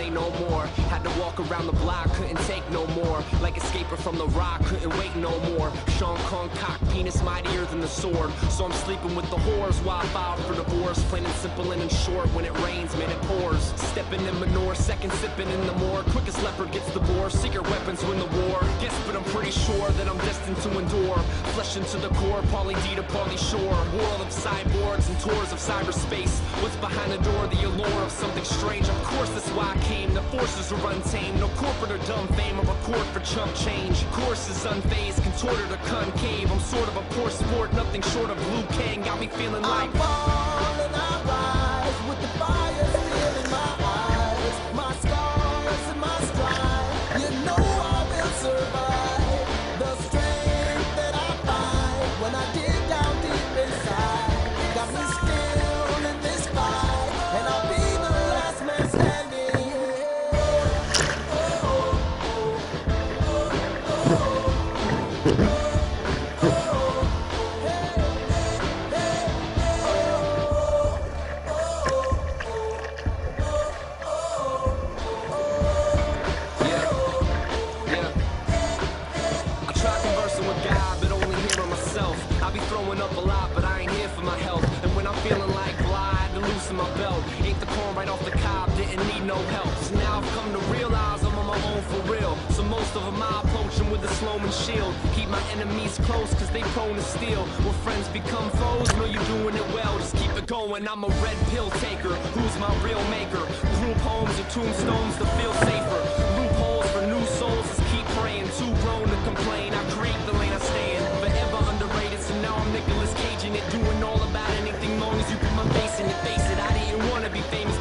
way no more. Had to walk around the block, couldn't take no more. Like escaping from the rock, couldn't wait no more. Sean Kong cock, penis mightier than the sword. So I'm sleeping with the whores while I file for divorce. Plain and simple and in short, when it rains, man, it pours. Stepping in manure, second sipping in the more. Quickest leopard gets the boar, secret weapons win the war. Guess, but I'm pretty sure that I'm destined to endure. Flesh into the core, Pauly D to Pauly Shore. World of cyborgs and tours of cyberspace. What's behind the door? The allure of something strange. Of course, that's why I came. The forces are untamed. No corporate or dumb fame or record for chump change. Course is unfazed, contorted or concave. I'm sort of a poor sport, nothing short of Liu Kang. Got me feeling like. I fall and I conversing with God, but only hearing myself. I be throwing up a lot, but I ain't here for my health. And when I'm feeling like blah, I to loosen my belt. Ain't the corn right off the cob, didn't need no help. So now I've come to realize I'm on my own for real. So most of them I approach them with a Sloman shield. Keep my enemies close, cause they prone to steal. When friends become foes, know you're doing it well. Just keep it going. I'm a red pill taker. Who's my real maker? Group homes or tombstones to feel safe. face it, I didn't wanna be famous.